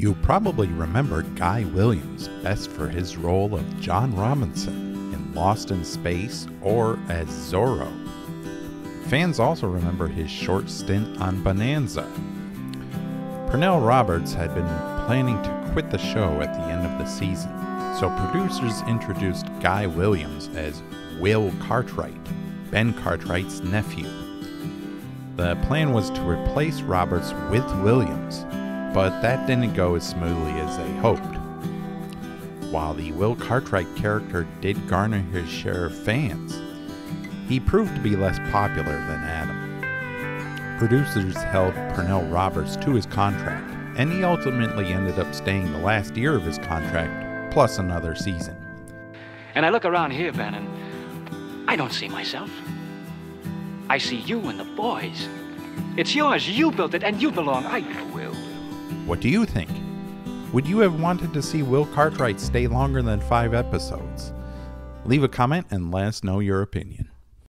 You probably remember Guy Williams best for his role of John Robinson in Lost in Space or as Zorro. Fans also remember his short stint on Bonanza. Pernell Roberts had been planning to quit the show at the end of the season, so producers introduced Guy Williams as Will Cartwright, Ben Cartwright's nephew. The plan was to replace Roberts with Williams, but that didn't go as smoothly as they hoped. While the Will Cartwright character did garner his share of fans, he proved to be less popular than Adam. Producers held Pernell Roberts to his contract, and he ultimately ended up staying the last year of his contract, plus another season. And I look around here, Ben, and I don't see myself. I see you and the boys. It's yours. You built it, and you belong. I will. What do you think? Would you have wanted to see Will Cartwright stay longer than five episodes? Leave a comment and let us know your opinion.